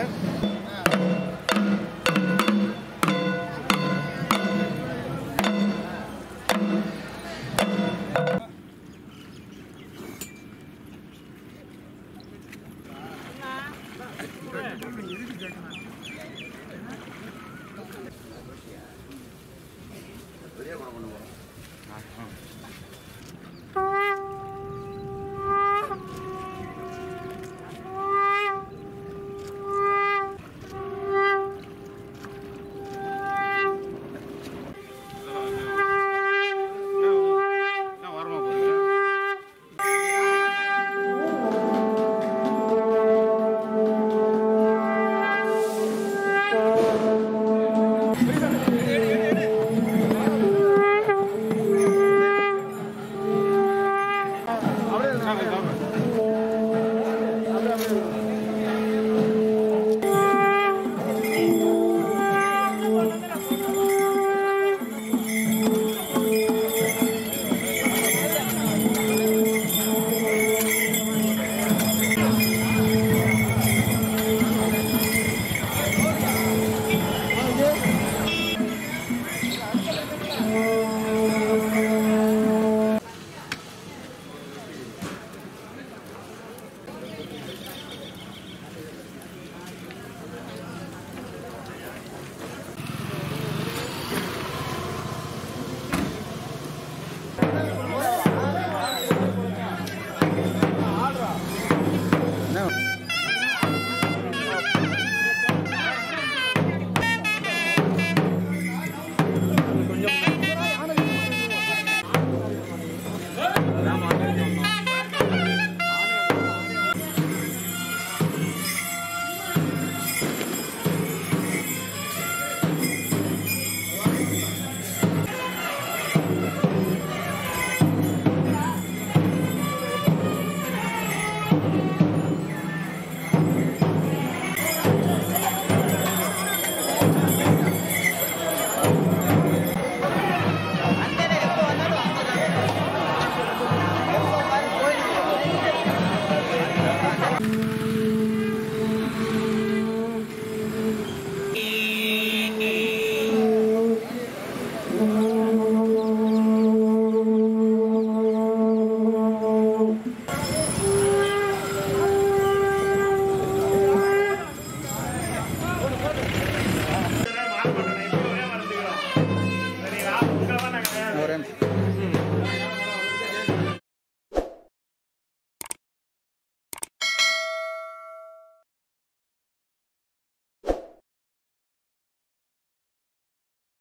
네. 그래 그러고 는 거야. 아, 응. Thank you.